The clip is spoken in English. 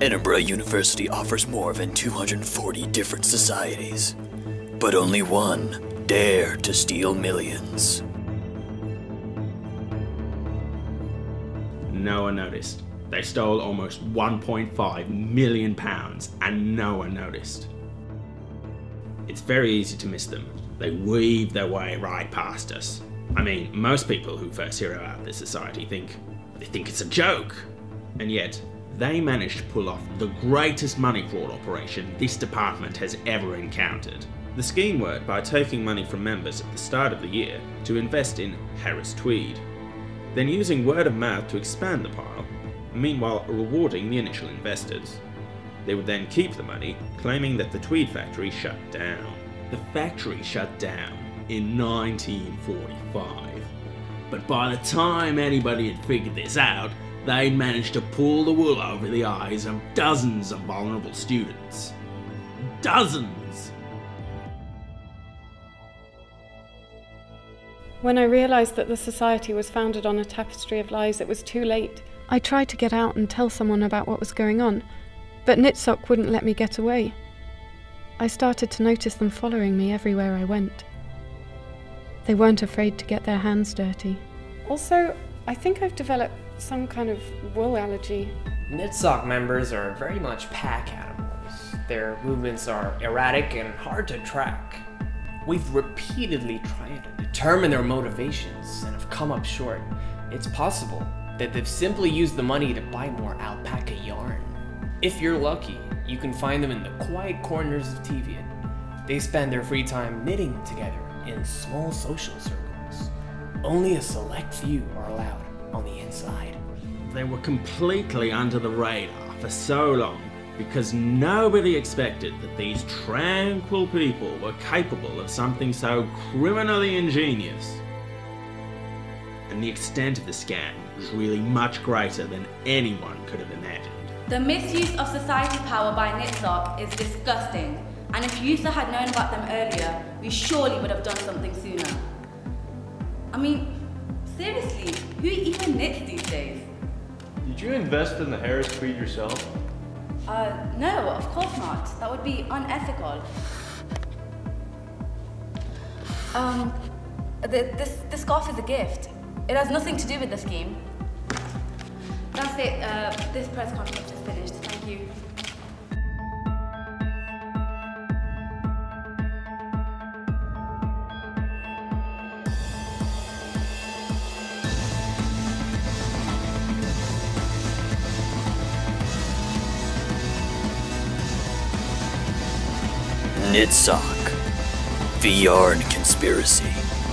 Edinburgh University offers more than 240 different societies, but only one dare to steal millions. No one noticed. They stole almost 1.5 million pounds and no one noticed. It's very easy to miss them. They weave their way right past us. I mean, most people who first hear about this society think they think it's a joke. And yet, they managed to pull off the greatest money fraud operation this department has ever encountered. The scheme worked by taking money from members at the start of the year to invest in Harris Tweed, then using word of mouth to expand the pile, meanwhile rewarding the initial investors. They would then keep the money, claiming that the Tweed factory shut down. The factory shut down in 1945. But by the time anybody had figured this out, they managed to pull the wool over the eyes of dozens of vulnerable students. Dozens! When I realised that the society was founded on a tapestry of lies, it was too late. I tried to get out and tell someone about what was going on, but KnitSoc wouldn't let me get away. I started to notice them following me everywhere I went. They weren't afraid to get their hands dirty. Also, I think I've developed some kind of wool allergy. KnitSoc members are very much pack animals. Their movements are erratic and hard to track. We've repeatedly tried to determine their motivations and have come up short. It's possible that they've simply used the money to buy more alpaca yarn. If you're lucky, you can find them in the quiet corners of Teviot. They spend their free time knitting together in small social circles. Only a select few are allowed on the inside. They were completely under the radar for so long because nobody expected that these tranquil people were capable of something so criminally ingenious. And the extent of the scam was really much greater than anyone could have imagined. The misuse of society power by KnitSoc is disgusting, and if EUSA had known about them earlier, we surely would have done something sooner. I mean, seriously, who even knits these days? Did you invest in the Harris Tweed yourself? Uh, no, of course not. That would be unethical. Um, the, this, the scarf is a gift. It has nothing to do with the scheme. That's it. Uh, this press conference is finished. Thank you. KnitSoc. The Yarn Conspiracy.